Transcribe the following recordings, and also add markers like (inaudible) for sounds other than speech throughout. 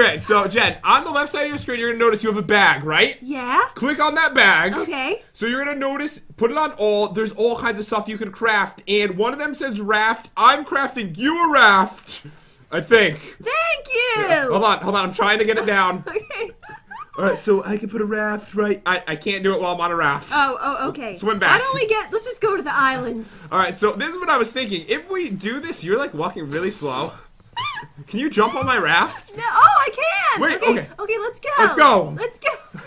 Okay, so Jen, on the left side of your screen, you're gonna notice you have a bag, right? Yeah? Click on that bag. Okay. So you're gonna notice, put it on all. There's all kinds of stuff you can craft, and one of them says raft. I'm crafting you a raft. I think. Thank you! Hold on, hold on. I'm trying to get it down. (laughs) Okay. All right, so I can put a raft right. I, I can't do it while I'm on a raft. Oh, oh, okay. Swim back. Why don't we get, let's just go to the islands. All right, so this is what I was thinking. If we do this, you're like walking really slow. Can you jump on my raft? No, oh, I can! Wait, okay. okay. Okay, let's go. Let's go. Let's go. (laughs)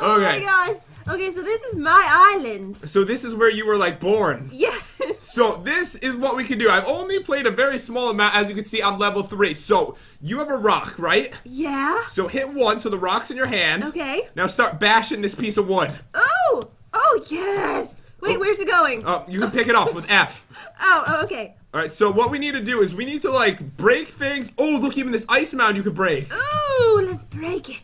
oh my gosh. Okay, so this is my island. So this is where you were like born. Yes. (laughs) So this is what we can do. I've only played a very small amount, as you can see, I'm level three. So you have a rock, right? Yeah. So hit one, so the rock's in your hand. Okay. Now start bashing this piece of wood. Oh! Oh, yes! Wait, Oh. where's it going? Oh, you can pick it up with F. (laughs) Oh, oh, okay. All right. So what we need to do is we need to like break things. Oh, look, even this ice mound you could break. Ooh, let's break it.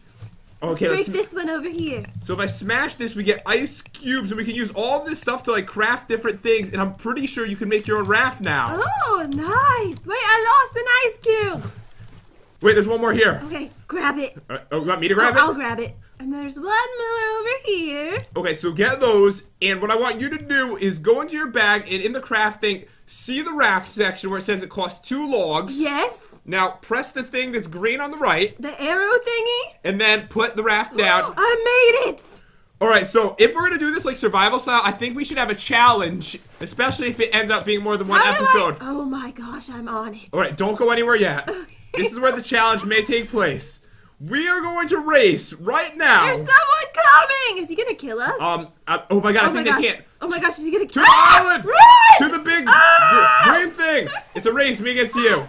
Okay. break Let's, break this one over here. so if I smash this, we get ice cubes, and we can use all this stuff to like craft different things. And I'm pretty sure you can make your own raft now. Oh, nice. Wait, I lost an ice cube. Wait, there's one more here. Okay, grab it. Right, oh, you want me to oh, grab oh, it? I'll grab it. And there's one more over here. Okay, so get those, and what I want you to do is go into your bag and in the crafting, see the raft section where it says it costs two logs. Yes, Now press the thing that's green on the right, the arrow thingy. and then put the raft down. (gasps) I made it. All right, so if we're gonna do this like survival style, I think we should have a challenge, especially if it ends up being more than one How do I- episode. Oh my gosh, I'm on it. All right, don't go anywhere yet. (laughs) This is where the challenge may take place. We are going to race right now. There's someone coming. Is he gonna kill us? um. uh, oh my god! I oh my think gosh. they can't. Oh my gosh, is he gonna To kill the island! Run! To the big Ah! green thing! It's a race, me against you. Run!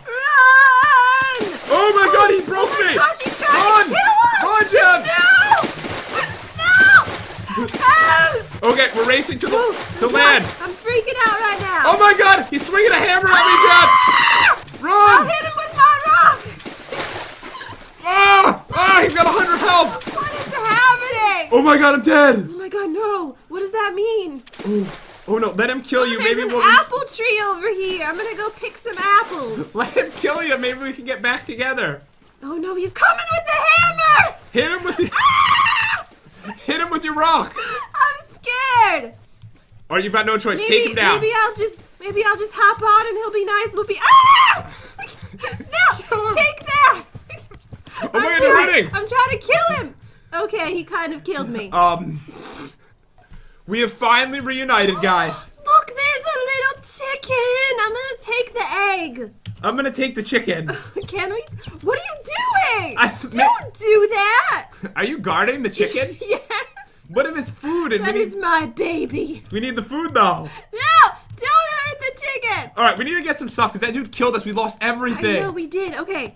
Oh my god, he broke oh my me! gosh, he's trying Run! to kill us! Run, Jen! No! No! Okay, we're racing to the Oh, to gosh, land. I'm freaking out right now. Oh my god, he's swinging a hammer at me, Ah! Jen! I'll hit him with my rock! Ah! Got hundred health. What is happening? Oh my god, I'm dead. Oh my god, no! What does that mean? Oh, oh no, let him kill you. There's Maybe an we'll res- apple tree over here. I'm gonna go pick some apples. (laughs) let him kill you. Maybe we can get back together. Oh no, he's coming with the hammer! Hit him with the, Ah! (laughs) hit him with your rock. I'm scared. Or you've got no choice. Maybe, Take him down. maybe I'll just, maybe I'll just hop on and he'll be nice. We'll be. Ah! No, take that. Oh I'm trying- winning. I'm trying to kill him. Okay, he kind of killed me. Um, we have finally reunited, guys. Look, there's a little chicken. I'm gonna take the egg. I'm gonna take the chicken. (laughs) Can we? What are you doing? I- Don't do that. (laughs) Are you guarding the chicken? (laughs) yes. What if it's food and That is need, my baby. we need the food though? No, don't hurt the chicken. All right, we need to get some stuff because that dude killed us. We lost everything. I know we did. Okay.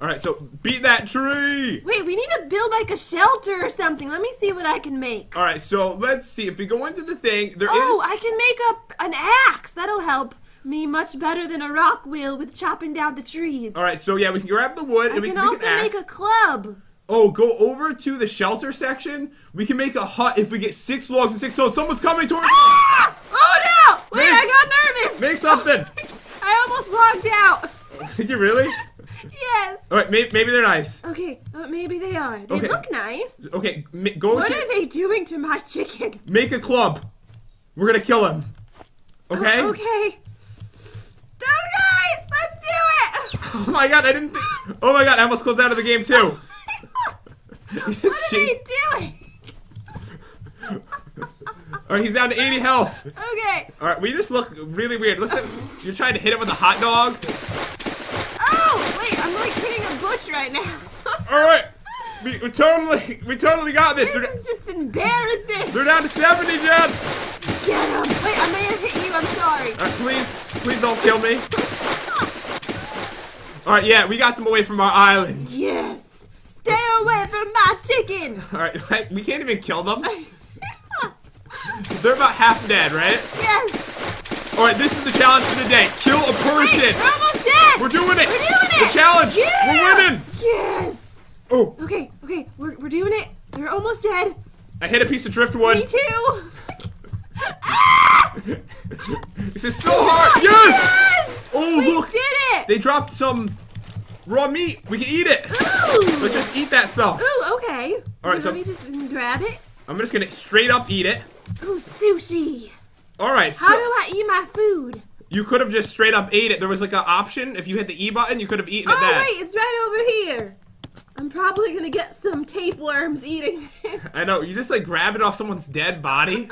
All right, so beat that tree. Wait, we need to build like a shelter or something. Let me see what I can make. All right, so let's see. If we go into the thing, there is. Oh, I can make up an axe. That'll help me much better than a rock will with chopping down the trees. All right, so yeah, we can grab the wood I and we can can, also make axe. a club. Oh, go over to the shelter section. We can make a hut if we get six logs and six. So someone's coming towards. Ah! Oh no! Wait, Make- I got nervous. Make something. (laughs) I almost logged out. (laughs) Did you really? Yes. All right, maybe, maybe they're nice. Okay, uh, maybe they are. They Okay. look nice. Okay, ma- go What to are they doing to my chicken? make a club. We're gonna kill him. Okay. Oh, okay. Okay, let's do it. (laughs) Oh my god, I didn't. Think- oh my god, I almost closed out of the game too. (laughs) what are they (laughs) doing? All right, he's down to 80 health. Okay. All right, we just look really weird. Looks like you're trying to hit him with a hot dog. Oh, wait, I'm like right now. (laughs) All right, we, we totally, we totally got this. this They're, is just embarrassing. they're down to 70, Jen. Get him. Wait, I may have hit you. I'm sorry. Right, please, please don't kill me. All right, yeah, we got them away from our island. Yes. Stay away from my chicken. (laughs) All right, we can't even kill them. (laughs) They're about half dead, right? yes. All right, this is the challenge for the day. Kill a Wait, person. dead. We're doing it. We're doing it. The challenge. Yeah. We're winning. Yes. Oh, Okay, okay, we're, we're doing it. We're almost dead. I hit a piece of driftwood. Me too. (laughs) This is so hard. Yes. Yes! Oh, We look. did it. They dropped some raw meat. We can eat it. Ooh. Let's just eat that stuff. Ooh, okay. All right, So Let so- me just grab it. I'm just gonna straight up eat it. Ooh, sushi. All right. So How do I eat my food? You could have just straight up ate it. There was like an option. If you hit the E button, you could have eaten it Oh, then. wait, it's right over here. I'm probably gonna get some tapeworms eating it. I know. You just like grab it off someone's dead body.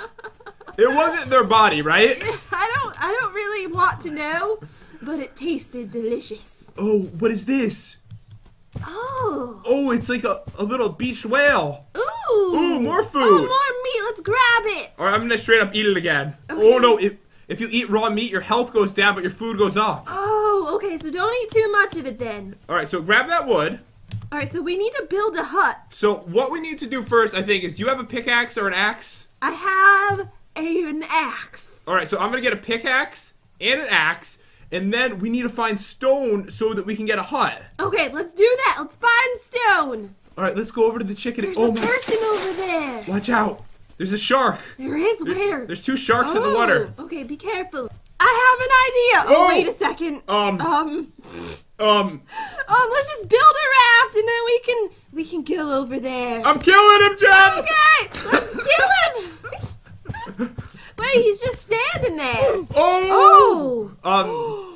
it wasn't their body, right? (laughs) I don't I don't really want to know, but it tasted delicious. Oh, what is this? Oh. Oh, it's like a, a little beach whale. Ooh. Ooh, more oh, food. Oh, more meat. Let's grab it. All right, I'm gonna straight up eat it again. Oh, okay. Oh no, if if you eat raw meat, your health goes down, but your food goes up. Oh, okay. So don't eat too much of it then. All right, so grab that wood. All right. So we need to build a hut. So what we need to do first, I think, is do you have a pickaxe or an axe? I have a, an axe. All right, so I'm gonna get a pickaxe and an axe, and then we need to find stone so that we can get a hut. Okay, let's do that. Let's find stone. All right, let's go over to the chicken. There's oh a person over there. Watch out! There's a shark. There is where? There's two sharks in the water. Oh, Okay, be careful. I have an idea. Oh, Oh. wait a second. Um, Um, um, um, let's just build a raft and then we can we can go over there. I'm killing him, Jen. okay, let's kill him. (laughs) wait, he's just standing there. (gasps) Oh. Oh, Um, (gasps) (gasps)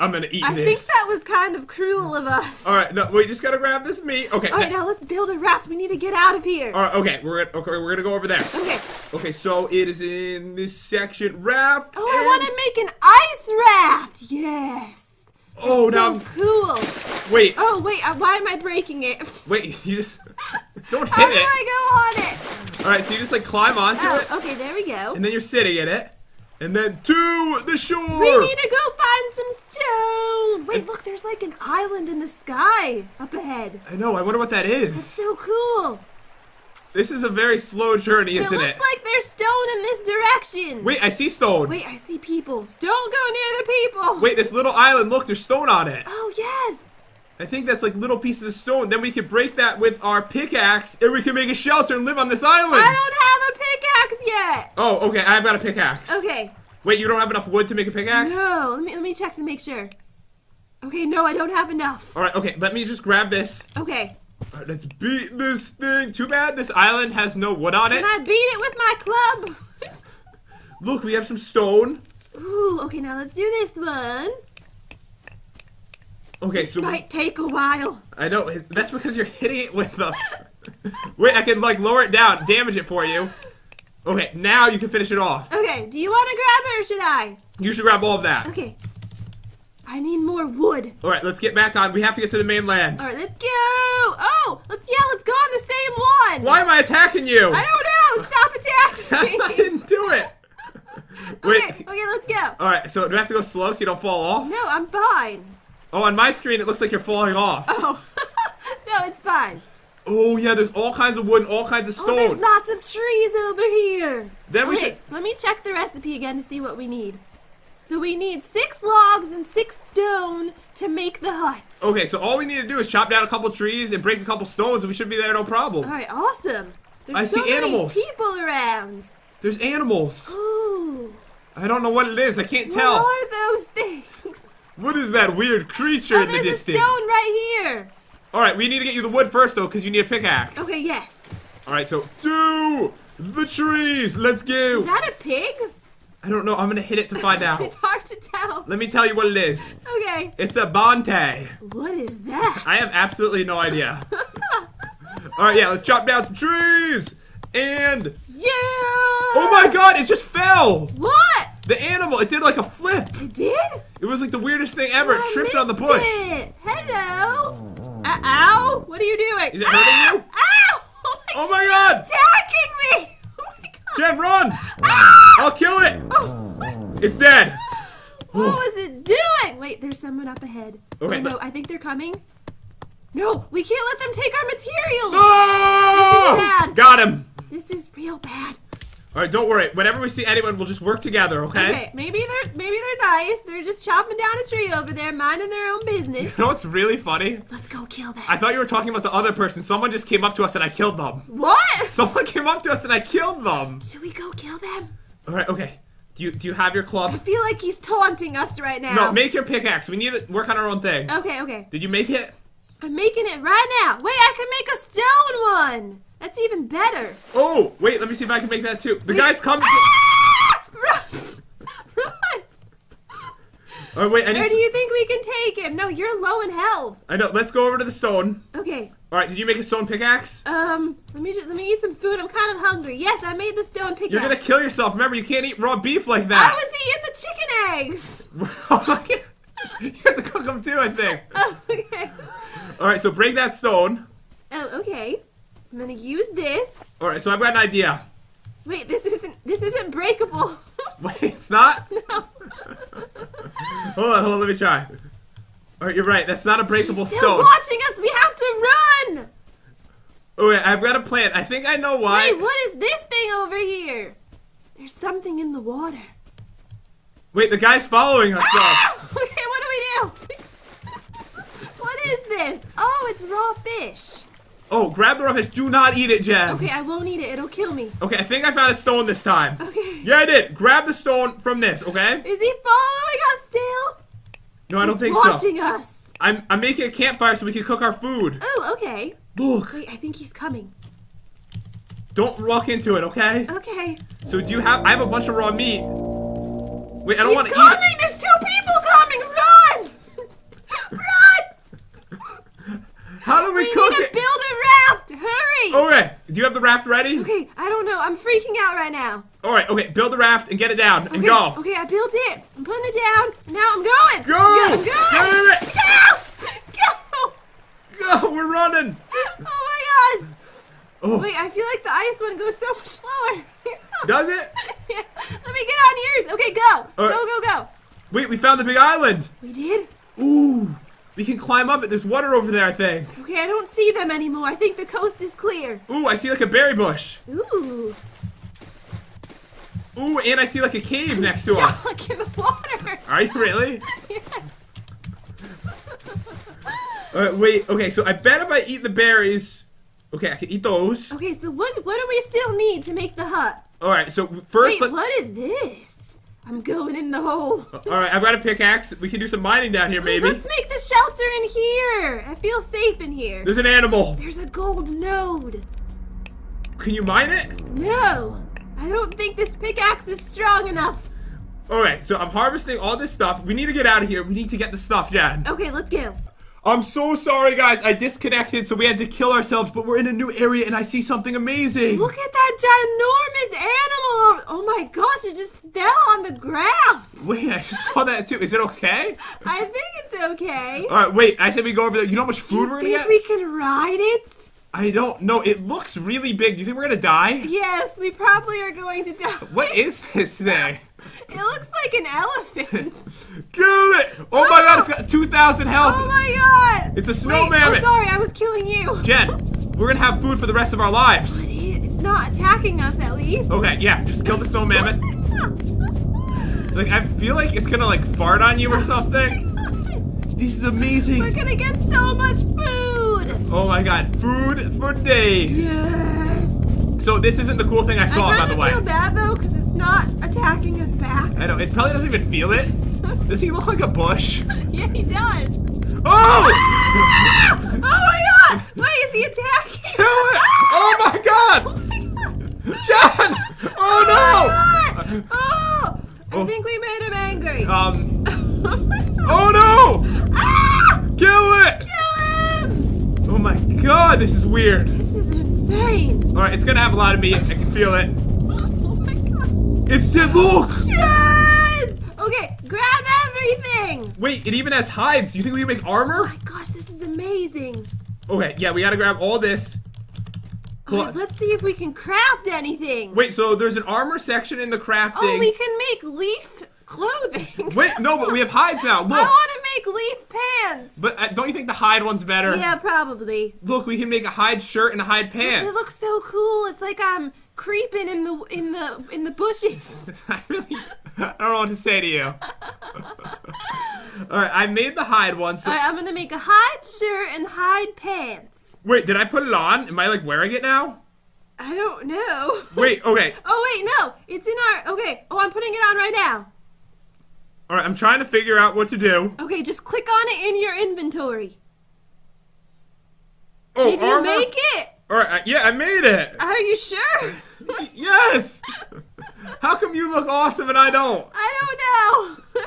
I'm gonna eat this. I this. think that was kind of cruel of us. All right, no, we just gotta grab this meat. Okay. All right, now let's build a raft. We need to get out of here. All right, okay, we're gonna, okay, we're gonna go over there. Okay. Okay, so it is in this section. Wrap. Oh, I want to make an ice raft. Yes. Oh, So now cool. wait, Oh wait, uh, why am I breaking it? (laughs) wait. You just (laughs) don't hit How hit do it. I go on it? All right, so you just like climb onto it, Oh, okay, there we go. and then you're sitting in it, and then to the shore. We need to go find some stone. Wait, look, there's like an island in the sky up ahead. I know. I wonder what that is. It's so cool. This is a very slow journey, It isn't it? it? Looks like there's stone in this direction. Wait, I see stone. Wait, I see people. Don't go near the people. Wait, this little island. Look, there's stone on it. Oh yes. I think that's like little pieces of stone. Then we can break that with our pickaxe, and we can make a shelter and live on this island. I don't have a pickaxe yet. Oh, okay. I've got a pickaxe. Okay. Wait, you don't have enough wood to make a pickaxe? No, let me let me check to make sure. Okay, no, I don't have enough. All right. Okay. Let me just grab this. Okay. All right, let's beat this thing. Too bad this island has no wood on it. Can I beat it with my club? (laughs) Look, we have some stone. Ooh, okay, now let's do this one. Okay, so we- Might take a while. I know that's because you're hitting it with the. (laughs) Wait, I can like lower it down, damage it for you. Okay, now you can finish it off. Okay, do you want to grab it or should I? You should grab all of that. Okay. I need more wood. All right, let's get back on. We have to get to the mainland. All right, let's go. Oh, let's yeah, let's go on the same one. Why am I attacking you? I don't know. Stop attacking (laughs) me. I didn't do it. (laughs) Wait. Okay, okay, let's go. All right, so do I have to go slow so you don't fall off? No, I'm fine. Oh, on my screen it looks like you're falling off. Oh, (laughs) no, it's fine. Oh yeah, there's all kinds of wood and all kinds of stone. Oh, there's lots of trees over here. Then we okay, should. let me check the recipe again to see what we need. So we need six logs and six stone to make the hut. Okay, so all we need to do is chop down a couple trees and break a couple stones, and we should be there no problem. All right, awesome. There's I so see many animals. people around. There's animals. Ooh. I don't know what it is. I can't What tell. are those things? What is that weird creature Oh, in the distance? there's a stone right here. All right, we need to get you the wood first though, because you need a pickaxe. Okay, yes. All right, so to the trees. Let's go. Is that a pig? I don't know. I'm gonna hit it to find (laughs) out. It's hard to tell. Let me tell you what it is. Okay. It's a Bonte. What is that? I have absolutely no idea. (laughs) All right, yeah, let's chop down some trees. And yeah. oh my God, it just fell. What? The animal, it did like a flip. It did? It was like the weirdest thing ever. It tripped on the bush. It. Hello. Uh, ow. What are you doing? Is it hurting you? Ow. Oh my God, Attacking me. (laughs) Oh my god. Jen, run! Ah! I'll kill it. Oh, It's dead. what was it doing? Wait, there's someone up ahead. Okay, Oh, no, I think they're coming. No, we can't let them take our materials. Oh! This is bad. Got him. This is real bad. All right, don't worry. Whenever we see anyone, we'll just work together, okay? Okay, maybe they're maybe they're nice. They're just chopping down a tree over there, minding their own business. You know what's really funny? Let's go kill them. I thought you were talking about the other person. Someone just came up to us and I killed them. what? (laughs) Someone came up to us and I killed them. Should we go kill them? All right, okay. Do you do you have your club? I feel like he's taunting us right now. No, make your pickaxe. We need to work on our own things. Okay, okay. Did you make it? I'm making it right now. Wait, I can make a stone one. That's even better. Oh, wait, let me see if I can make that too. The Wait. guy's coming. Ah! (laughs) Run! Run! Oh, wait, I need. Where do you think we can take him? No, you're low in health. I know. Let's go over to the stone. Okay. All right, did you make a stone pickaxe? Um, let me just let me eat some food. I'm kind of hungry. Yes, I made the stone pickaxe. You're gonna kill yourself. Remember, you can't eat raw beef like that. I was eating the chicken eggs. (laughs) you have to cook them too, I think. (laughs) Oh, okay. All right, so break that stone. Oh, okay. I'm gonna use this. All right, so I've got an idea. Wait, this isn't this isn't breakable. (laughs) Wait, it's not. (laughs) no. (laughs) Hold on, hold on. Let me try. All right, you're right. That's not a breakable Still stone. watching us. We have to run. Oh wait, I've got a plan. I think I know why. Wait, what is this thing over here? There's something in the water. Wait, the guy's following us. Ah! Okay, what do we do? what is this? Oh, it's raw fish. Oh, grab the raw fish. Do not eat it, Jen. Okay, I won't eat it. It'll kill me. Okay, I think I found a stone this time. Okay. Yeah, I did. Grab the stone from this, okay? Is he following us oh still? No, I don't think Watching so. Watching us. I'm I'm making a campfire so we can cook our food. Oh, okay. Look, Wait, I think he's coming. don't walk into it, okay? Okay. So do you have? I have a bunch of raw meat. Wait, I don't want to eat coming! it. There's two people coming! Run! (laughs) Run! How do we, We cook need to it? build Hurry! Okay, do you have the raft ready? Okay, I don't know. I'm freaking out right now. All right, okay, build the raft and get it down and Okay, go. Okay, I built it. I'm putting it down. and Now I'm going. Go! I'm going. Get it! Go! Go! Go, we're running. Oh my gosh! Oh, Wait, I feel like the ice one goes so much slower. (laughs) does it? yeah. Let me get on yours. Okay, go. Right. Go, go, go. Wait, we found the big island. We did? Ooh, we can climb up it. There's water over there, I think. Okay, I don't see them anymore. I think the coast is clear. Ooh, I see like a berry bush. Ooh. Ooh, and I see like a cave next to us. Stuck in the water. (laughs) Are you really? (laughs) yes. (laughs) Uh, wait, okay, so I bet if I eat the berries, okay, I can eat those. Okay, so what what do we still need to make the hut? All right, so first, Wait, what is this? I'm going in the hole. (laughs) all right, I've got a pickaxe. We can do some mining down here, maybe. Let's make the shelter in here. I feel safe in here. There's an animal. There's a gold node. Can you mine it? No, I don't think this pickaxe is strong enough. All right, so I'm harvesting all this stuff. We need to get out of here. We need to get the stuff, Jen. Okay, let's go. I'm so sorry, guys. I disconnected, so we had to kill ourselves. But we're in a new area, and I see something amazing. Look at that ginormous animal. Oh my gosh, it just fell on the ground. Wait, I just saw that too. Is it okay? (laughs) I think it's okay. All right, wait. I said we go over there. You know how much food you we're think we can ride it? I don't know. It looks really big. Do you think we're gonna die? Yes, we probably are going to die. What is this thing? (laughs) It looks like an elephant. (laughs) Kill it! Oh my god, it's got 2,000 health. Oh my god! It's a snow Wait, mammoth. Oh, sorry, I was killing you. Jen, we're gonna have food for the rest of our lives. It's not attacking us, at least. Okay, yeah, just kill the snow mammoth. (laughs) Like, I feel like it's gonna like fart on you or something. This is amazing. We're gonna get so much food. Oh my god, food for days. Yes. So this isn't the cool thing I saw, I by the way. feel bad though, because not attacking us back. I know, it probably doesn't even feel it. (laughs) Does he look like a bush? yeah, he does. Oh! Ah! Oh my god! Wait, is he attacking? Kill it! Oh my (laughs) god! John! Oh no! Oh! I Oh. think we made him angry. Um, oh oh (laughs) no! Ah! Kill it! Kill him! Oh my god, this is weird. This is insane. Alright, it's gonna have a lot of meat. I can feel it. Oh. It's dead. Look! Yes! Okay, grab everything! Wait, it even has hides. Do you think we can make armor? My gosh, this is amazing. Okay, yeah, we gotta grab all this. Let's see if we can craft anything. Wait, so there's an armor section in the crafting. Oh, we can make leaf clothing. Wait, no, but we have hides now. (laughs) I want to make leaf pants. But uh, don't you think the hide one's better? Yeah, probably. Look, we can make a hide shirt and a hide pants. It looks so cool. It's like I'm creeping in the in the in the bushes. (laughs) I really, I don't know what to say to you. All right, I made the hide one. So Alright, I'm gonna make a hide shirt and hide pants. wait, did I put it on? Am I like wearing it now? I don't know. Wait, (laughs) okay. Oh wait, no, it's in our. Okay. Oh, I'm putting it on right now. All right, I'm trying to figure out what to do. Okay, just click on it in your inventory. Oh, Did you armor? make it? All right, yeah, I made it. Are you sure? (laughs) (laughs) yes. How come you look awesome and I don't? I don't know.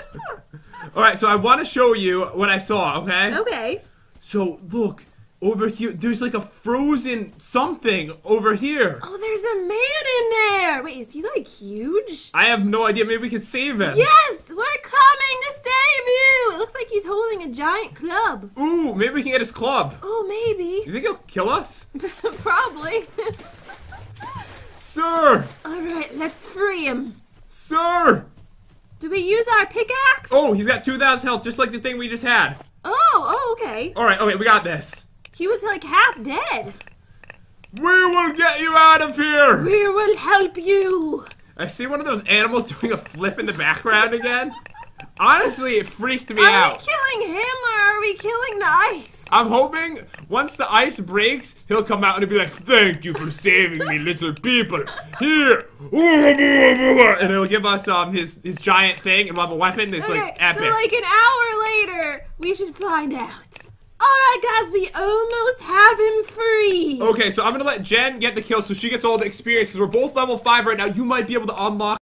(laughs) All right, so I want to show you what I saw. Okay. okay. So look over here. There's like a frozen something over here. Oh, there's a man in there. Wait, is he like huge? I have no idea. Maybe we could save him. Yes, we're coming to save you. It looks like he's holding a giant club. Ooh, maybe we can get his club. Oh, maybe. You think he'll kill us? (laughs) Probably. Sir! All right, let's free him. Sir! Do we use our pickaxe? Oh, he's got 2,000 health, just like the thing we just had. Oh, oh, okay. Alright, okay, we got this. He was like half dead. We will get you out of here! We will help you. I see one of those animals (laughs) doing a flip in the background again. Honestly, it freaked me Are out. Are we killing him or are we killing the ice? I'm hoping once the ice breaks, he'll come out and be like, Thank you for saving me, little people. Here. And he'll give us um his, his giant thing and we'll have a weapon that's Okay, like epic. so like an hour later, we should find out. All right, guys, we almost have him free. Okay, so I'm gonna let Jen get the kill so she gets all the experience because we're both level 5 right now. You might be able to unlock